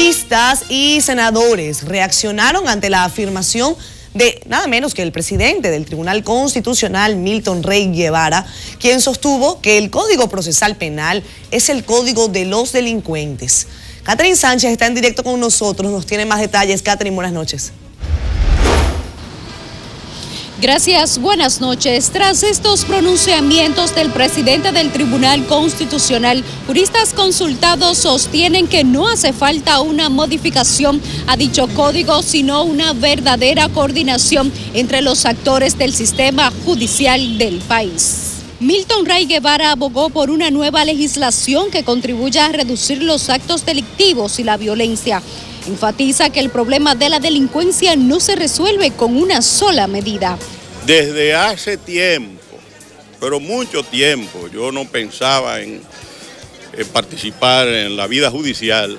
Juristas y senadores reaccionaron ante la afirmación de nada menos que el presidente del Tribunal Constitucional, Milton Rey Guevara, quien sostuvo que el Código Procesal Penal es el código de los delincuentes. Catherine Sánchez está en directo con nosotros, nos tiene más detalles. Catherine, buenas noches. Gracias, buenas noches. Tras estos pronunciamientos del presidente del Tribunal Constitucional, juristas consultados sostienen que no hace falta una modificación a dicho código, sino una verdadera coordinación entre los actores del sistema judicial del país. Milton Ray Guevara abogó por una nueva legislación que contribuya a reducir los actos delictivos y la violencia. Enfatiza que el problema de la delincuencia no se resuelve con una sola medida. Desde hace tiempo, pero mucho tiempo, yo no pensaba en, participar en la vida judicial.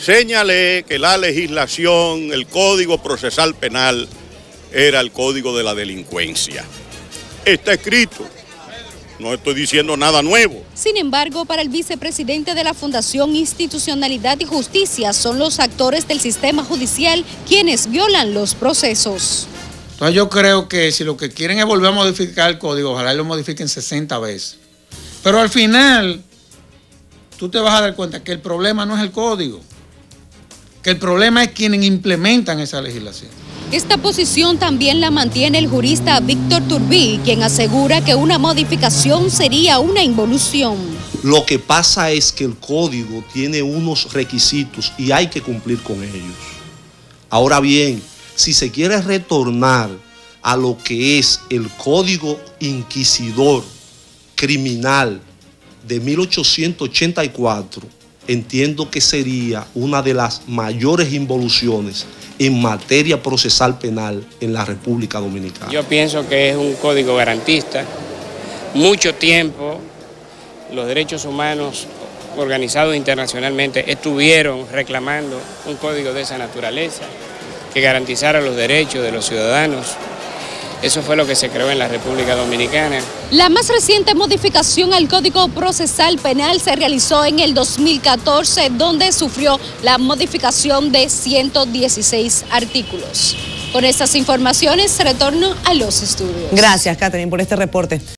Señalé que la legislación, el Código Procesal Penal, era el Código de la Delincuencia. Está escrito, no estoy diciendo nada nuevo. Sin embargo, para el vicepresidente de la Fundación Institucionalidad y Justicia son los actores del sistema judicial quienes violan los procesos. Entonces yo creo que si lo que quieren es volver a modificar el código, ojalá lo modifiquen 60 veces. Pero al final, tú te vas a dar cuenta que el problema no es el código, que el problema es quienes implementan esa legislación. Esta posición también la mantiene el jurista Víctor Turbí, quien asegura que una modificación sería una involución. Lo que pasa es que el código tiene unos requisitos y hay que cumplir con ellos. Ahora bien, si se quiere retornar a lo que es el código inquisidor criminal de 1884, entiendo que sería una de las mayores involuciones en materia procesal penal en la República Dominicana. Yo pienso que es un código garantista. Mucho tiempo los derechos humanos organizados internacionalmente estuvieron reclamando un código de esa naturaleza que garantizara los derechos de los ciudadanos eso fue lo que se creó en la República Dominicana. La más reciente modificación al Código Procesal Penal se realizó en el 2014, donde sufrió la modificación de 116 artículos. Con estas informaciones retorno a los estudios. Gracias, Catherine, por este reporte.